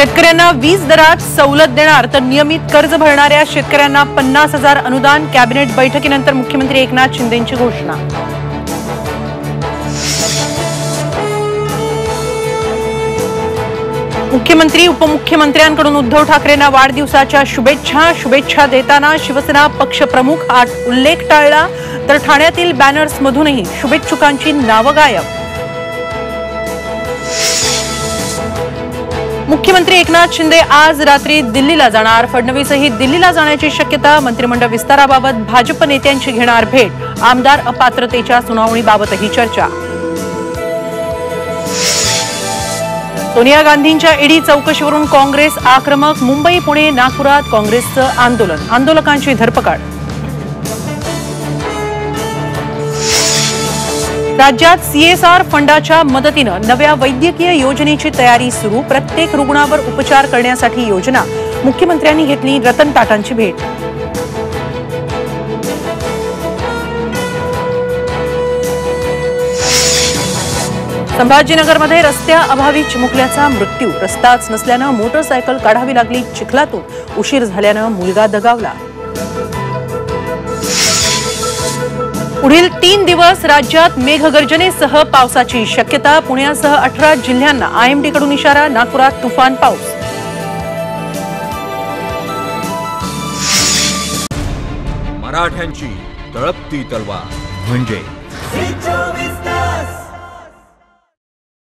शेतकऱ्यांना वीज दरात सवलत देणार तर नियमित कर्ज भरणाऱ्या शेतकऱ्यांना पन्नास हजार अनुदान कॅबिनेट बैठकीनंतर मुख्यमंत्री एकनाथ शिंदेची घोषणा. मुख्यमंत्री उपमुख्यमंत्र्यांकडून उद्धव ठाकरेंना वाढदिवसाच्या शुभेच्छा. शुभेच्छा देताना शिवसेना पक्षप्रमुख आठ उल्लेख टाळला. तर ठाण्यातील बॅनर्समधूनही शुभेच्छुकांची नावं गायब. मुख्यमंत्री एकनाथ शिंदे आज रात्री दिल्लीला जाणार. फडणवीसही दिल्लीला जाण्याची शक्यता मंत्रिमंडळ विस्ताराबाबत भाजप नेत्यांची घेणार भेट. आमदार अपात्रतेच्या सुनावणीबाबतही चर्चा. सोनिया गांधींच्या ईडी चौकशीवरून काँग्रेस आक्रमक मुंबई पुणे नागपुरात काँग्रेसचं आंदोलन. आंदोलकांची धरपकड. राज्यात सीएसआर फंडाच्या मदतीनं नव्या वैद्यकीय योजनेची तयारी सुरू. प्रत्येक रुग्णावर उपचार करण्यासाठी योजना. मुख्यमंत्र्यांनी घेतली रतन टाटांची भेट. संभाजीनगरमध्ये रस्त्याअभावी चिमुकल्याचा मृत्यू. रस्ताच नसल्यानं मोटरसायकल काढावी लागली चिखलातून. उशीर झाल्यानं मुलगा दगावला. पुढील तीन दिवस राज्यात मेघगर्जनेसह पावसाची शक्यता. पुण्यासह अठरा जिल्ह्यांना आयएमडी कडून इशारा नागपुरात तुफान पाऊस. मराठ्यांची तळपती तलवार म्हणजे